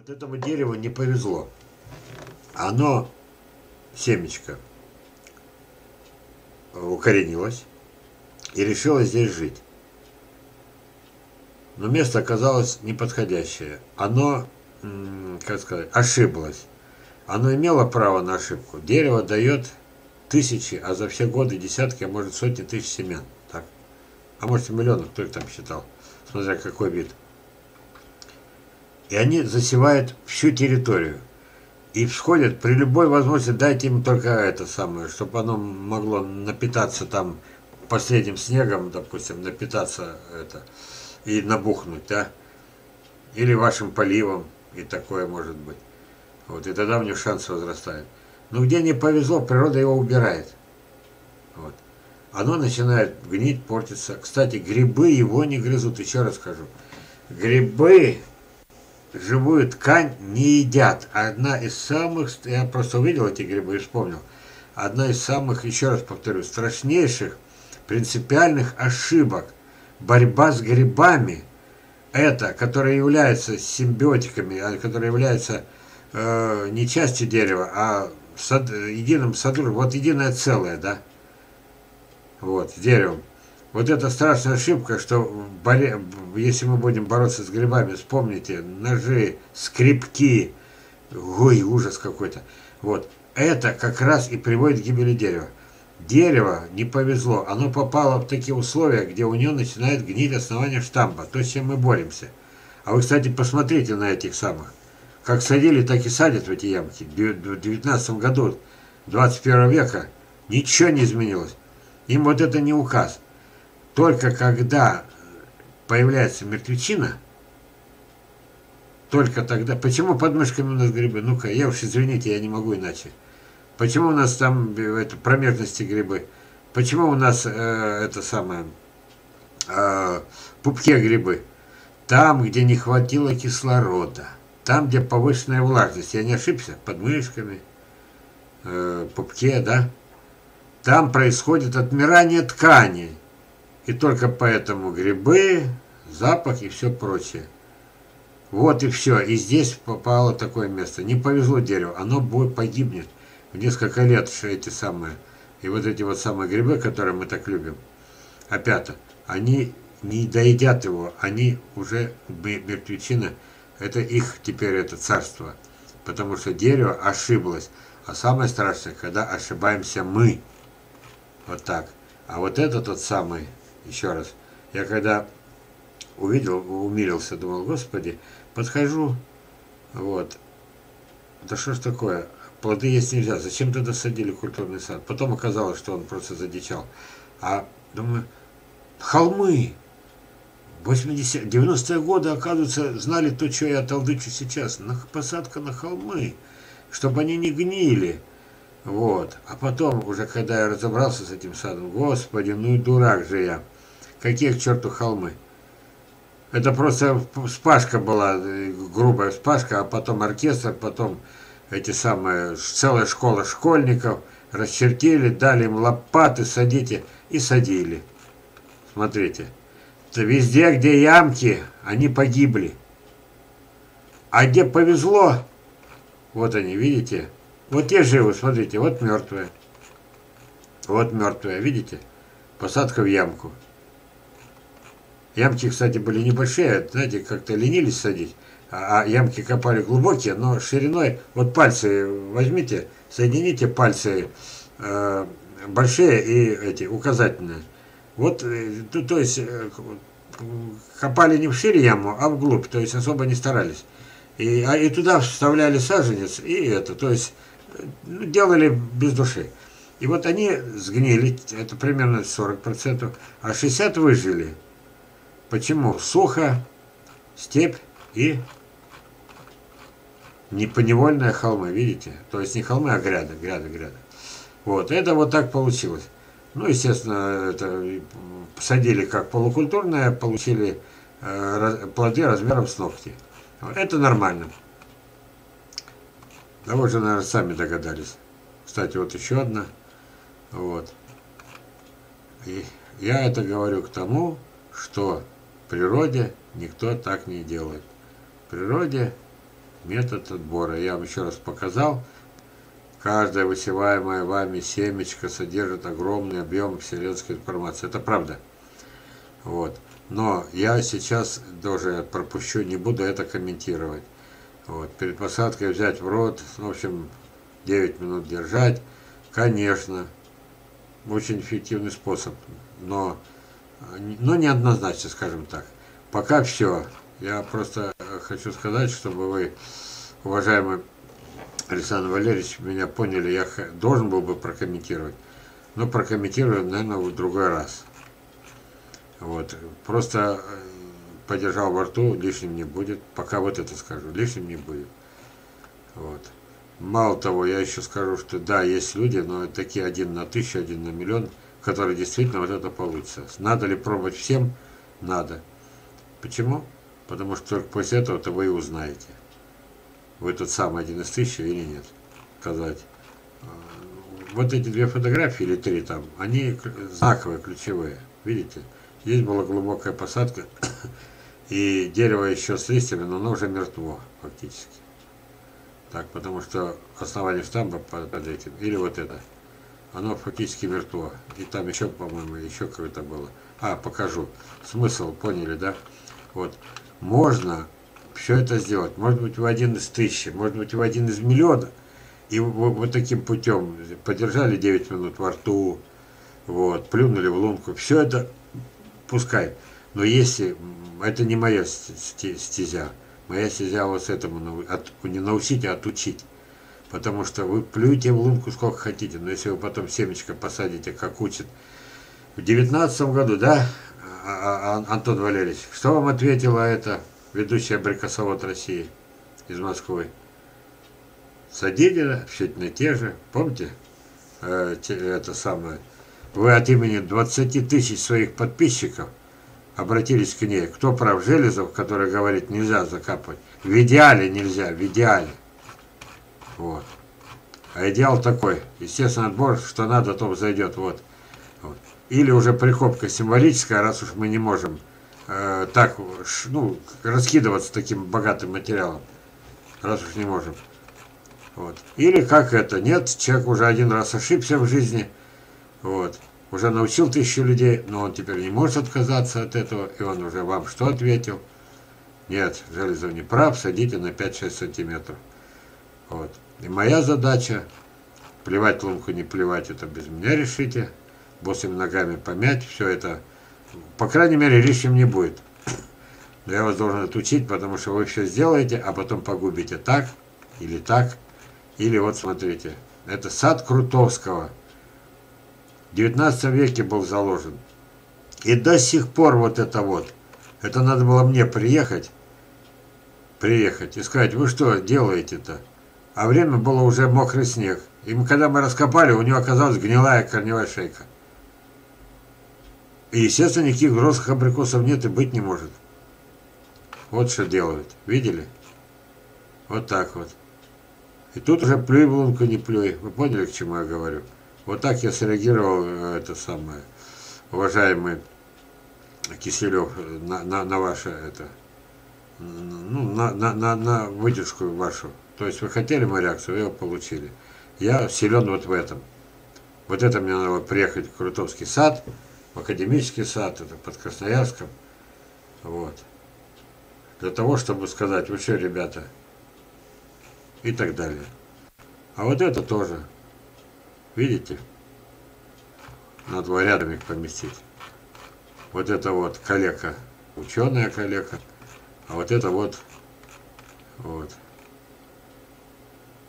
Вот этому дереву не повезло. Оно, семечко, укоренилось и решило здесь жить. Но место оказалось неподходящее. Оно, как сказать, ошиблось. Оно имело право на ошибку. Дерево дает тысячи, а за все годы десятки, а может сотни тысяч семян. Так? А может и миллионов, кто их там считал, смотря какой вид. И они засевают всю территорию. И всходят при любой возможности, дайте им только это самое, чтобы оно могло напитаться там последним снегом, допустим, напитаться это и набухнуть, да? Или вашим поливом, и такое может быть. Вот, и тогда у них шанс возрастает. Но где не повезло, природа его убирает. Вот. Оно начинает гнить, портиться. Кстати, грибы его не грызут, еще раз скажу. Грибы живую ткань не едят. Одна из самых, я просто увидел эти грибы и вспомнил, одна из самых, еще раз повторю, страшнейших принципиальных ошибок борьба с грибами, это, которые являются симбиотиками, а которые являются э, не частью дерева, а сад, единым содружеством, вот единое целое, да, вот, с деревом. Вот это страшная ошибка, что боре... если мы будем бороться с грибами, вспомните, ножи, скрипки, ой, ужас какой-то. Вот, это как раз и приводит к гибели дерева. Дерево не повезло, оно попало в такие условия, где у него начинает гнить основание штампа, то, с чем мы боремся. А вы, кстати, посмотрите на этих самых. Как садили, так и садят в эти ямки. В 19 году 21 века ничего не изменилось. Им вот это не указ. Только когда появляется мертвечина, только тогда... Почему под мышками у нас грибы? Ну-ка, я уж извините, я не могу иначе. Почему у нас там это, промежности грибы? Почему у нас э, это самое... Э, пупке грибы? Там, где не хватило кислорода. Там, где повышенная влажность. Я не ошибся? Под мышками, э, пупке, да? Там происходит отмирание ткани. И только поэтому грибы, запах и все прочее. Вот и все. И здесь попало такое место. Не повезло дереву, оно будет погибнет в несколько лет эти самые. И вот эти вот самые грибы, которые мы так любим, опята, они не доедят его, они уже мертвечина, это их теперь это царство. Потому что дерево ошиблось. А самое страшное, когда ошибаемся мы. Вот так. А вот это тот самый еще раз, я когда увидел, умилился, думал, господи, подхожу, вот, да что ж такое, плоды есть нельзя, зачем тогда садили культурный сад? Потом оказалось, что он просто задичал. А, думаю, холмы, 80 90-е годы, оказывается, знали то, что я толдычу сейчас. Посадка на холмы, чтобы они не гнили. Вот. А потом, уже когда я разобрался с этим садом, господи, ну и дурак же я. Какие к черту холмы? Это просто спашка была, грубая спашка, а потом оркестр, потом эти самые, целая школа школьников расчертили, дали им лопаты, садите, и садили. Смотрите. Это везде, где ямки, они погибли. А где повезло, вот они, видите, вот те живы, смотрите, вот мертвые. Вот мертвые, видите? Посадка в ямку. Ямки, кстати, были небольшие, знаете, как-то ленились садить. А, а ямки копали глубокие, но шириной, вот пальцы возьмите, соедините пальцы э, большие и эти указательные. Вот, э, то, то есть, э, копали не в шире яму, а вглубь, то есть особо не старались. И, а, и туда вставляли саженец, и это, то есть, делали без души. И вот они сгнили, это примерно 40%, а 60% выжили. Почему? Сухо, степь и непоневольные холмы, видите? То есть не холмы, а гряды, гряды, гряды. Вот, это вот так получилось. Ну, естественно, это посадили как полукультурное, получили э, плоды размером с ногти. Это нормально. Да вы же, наверное, сами догадались. Кстати, вот еще одна. Вот. И я это говорю к тому, что в природе никто так не делает. В природе Метод отбора. Я вам еще раз показал. Каждая высеваемая вами семечко содержит огромный объем вселенской информации. Это правда. Вот. Но я сейчас тоже пропущу, не буду это комментировать. Вот. Перед посадкой взять в рот, в общем, 9 минут держать. Конечно, очень эффективный способ, но, но неоднозначно, скажем так. Пока все. Я просто хочу сказать, чтобы вы, уважаемый Александр Валерьевич, меня поняли, я должен был бы прокомментировать, но прокомментирую, наверное, в другой раз. Вот. Просто э, подержал во рту, лишним не будет. Пока вот это скажу, лишним не будет. Вот. Мало того, я еще скажу, что да, есть люди, но такие один на тысячу, один на миллион, которые действительно вот это получится. Надо ли пробовать всем? Надо. Почему? Потому что только после этого-то вы и узнаете. Вы тот самый один из тысячи или нет. Сказать. Э, вот эти две фотографии, или три там, они знаковые, ключевые. Видите? Здесь была глубокая посадка, и дерево еще с листьями, но оно уже мертво фактически. Так, потому что основание штамба под, этим, или вот это, оно фактически мертво. И там еще, по-моему, еще какое-то было. А, покажу. Смысл, поняли, да? Вот. Можно все это сделать. Может быть, в один из тысячи, может быть, в один из миллиона. И вот, вот таким путем подержали 9 минут во рту, вот, плюнули в лунку. Все это пускай. Но если это не моя стезя, моя стезя вот этому от, не научить, а отучить. Потому что вы плюете в лунку сколько хотите, но если вы потом семечко посадите, как учат. В девятнадцатом году, да, а, а, Антон Валерьевич, что вам ответила эта ведущая брикосовод России из Москвы? Садите все на те же, помните, э, это самое, вы от имени 20 тысяч своих подписчиков обратились к ней. Кто прав? Железов, который говорит, нельзя закапывать. В идеале нельзя, в идеале. Вот. А идеал такой. Естественно, отбор, что надо, то взойдет. Вот. вот. Или уже прихопка символическая, раз уж мы не можем э, так ну, раскидываться таким богатым материалом. Раз уж не можем. Вот. Или как это? Нет, человек уже один раз ошибся в жизни – вот. Уже научил тысячу людей, но он теперь не может отказаться от этого, и он уже вам что ответил? Нет, Железов не прав, садите на 5-6 сантиметров. Вот. И моя задача, плевать лунку, не плевать, это без меня решите, босыми ногами помять, все это, по крайней мере, лишним не будет. Но я вас должен отучить, потому что вы все сделаете, а потом погубите так, или так, или вот смотрите, это сад Крутовского – в 19 веке был заложен. И до сих пор вот это вот, это надо было мне приехать, приехать и сказать, вы что делаете-то? А время было уже мокрый снег. И мы, когда мы раскопали, у него оказалась гнилая корневая шейка. И, естественно, никаких взрослых абрикосов нет и быть не может. Вот что делают. Видели? Вот так вот. И тут уже плюй в лунку, не плюй. Вы поняли, к чему я говорю? Вот так я среагировал, э, это самое, уважаемый Киселев, на, на, на ваше это, ну, на, на, на, на выдержку вашу. То есть вы хотели мою реакцию, вы ее получили. Я силен вот в этом. Вот это мне надо приехать в Крутовский сад, в академический сад, это под Красноярском. Вот. Для того, чтобы сказать, вы что, ребята, и так далее. А вот это тоже. Видите? Надо два рядом их поместить. Вот это вот калека, ученая калека, а вот это вот, вот.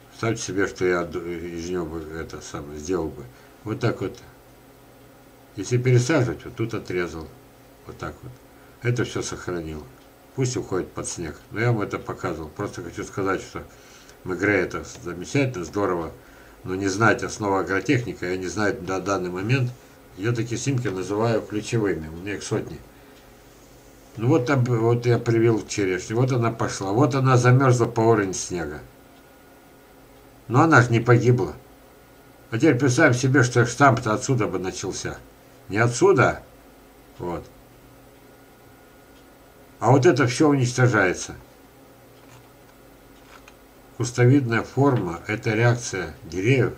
Представьте себе, что я из него бы это самое сделал бы. Вот так вот. Если пересаживать, вот тут отрезал. Вот так вот. Это все сохранил. Пусть уходит под снег. Но я вам это показывал. Просто хочу сказать, что в игре это замечательно, здорово но не знать основу агротехника, я не знаю на данный момент, я такие снимки называю ключевыми, у меня их сотни. Ну вот, вот я привел черешню, вот она пошла, вот она замерзла по уровню снега. Но она же не погибла. А теперь представим себе, что штамп-то отсюда бы начался. Не отсюда, вот. А вот это все уничтожается. Кустовидная форма – это реакция деревьев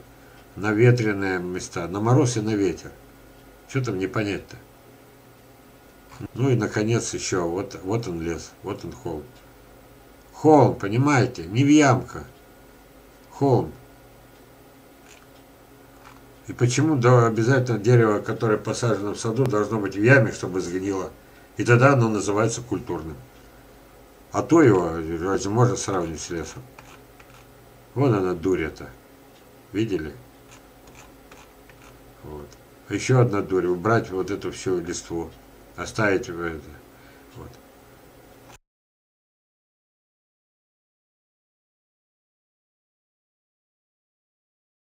на ветреные места, на мороз и на ветер. Что там не понять-то? Ну и, наконец, еще, вот, вот он лес, вот он холм. Холм, понимаете, не в ямка. Холм. И почему да, обязательно дерево, которое посажено в саду, должно быть в яме, чтобы сгнило? И тогда оно называется культурным. А то его разве можно сравнить с лесом? Вон она дуря-то. Видели? Вот. Еще одна дурь. Убрать вот эту всю листву. Оставить это. Вот.